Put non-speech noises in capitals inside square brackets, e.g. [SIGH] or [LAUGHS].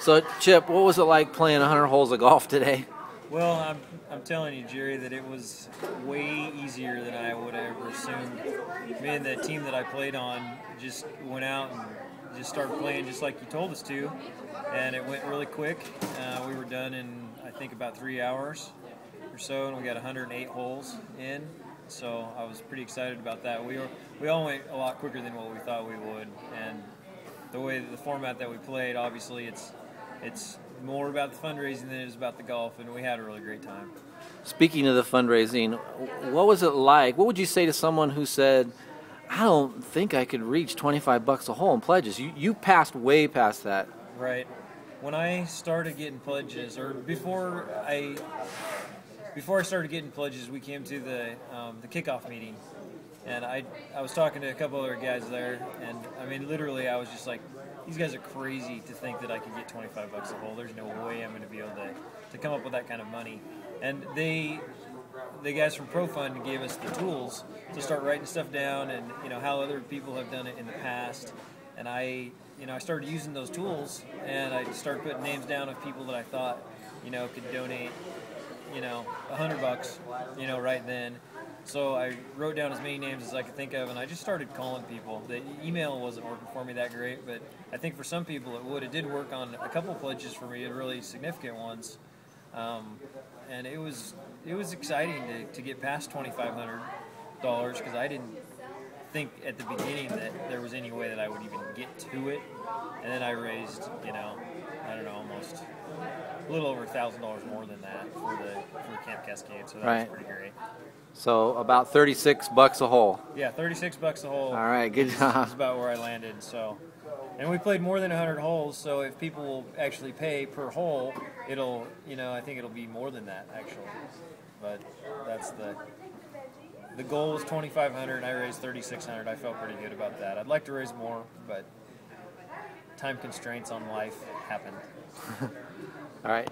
So, Chip, what was it like playing 100 holes of golf today? Well, I'm, I'm telling you, Jerry, that it was way easier than I would have ever assumed. Me and the team that I played on just went out and just started playing just like you told us to, and it went really quick. Uh, we were done in, I think, about three hours or so, and we got 108 holes in. So I was pretty excited about that. We were, we all went a lot quicker than what we thought we would, and the way the format that we played, obviously, it's it's more about the fundraising than it is about the golf, and we had a really great time. Speaking of the fundraising, what was it like? What would you say to someone who said, I don't think I could reach 25 bucks a hole in pledges? You, you passed way past that. Right. When I started getting pledges, or before I before I started getting pledges, we came to the um, the kickoff meeting, and I I was talking to a couple other guys there, and I mean literally I was just like, these guys are crazy to think that I could get 25 bucks a hole. There's no way I'm going to be able to to come up with that kind of money, and they the guys from ProFund gave us the tools to start writing stuff down and you know how other people have done it in the past. And I, you know, I started using those tools and I started putting names down of people that I thought, you know, could donate, you know, a hundred bucks, you know, right then. So I wrote down as many names as I could think of, and I just started calling people. The email wasn't working for me that great, but I think for some people it would. It did work on a couple pledges for me, really significant ones. Um, and it was it was exciting to, to get past twenty five hundred dollars because I didn't think at the beginning that there was any way that I would even get to it, and then I raised you know I don't know almost a little over a thousand dollars more than that for the for Camp Cascade, so that Right. was pretty great. So, about 36 bucks a hole. Yeah, thirty six bucks a hole. All right, good job. Is [LAUGHS] about where I landed. So, and we played more than hundred holes. So if people will actually pay per hole, it'll you know I think it'll be more than that actually. But that's the the goal was twenty five hundred. I raised thirty six hundred. I felt pretty good about that. I'd like to raise more, but time constraints on life happened. [LAUGHS] All right.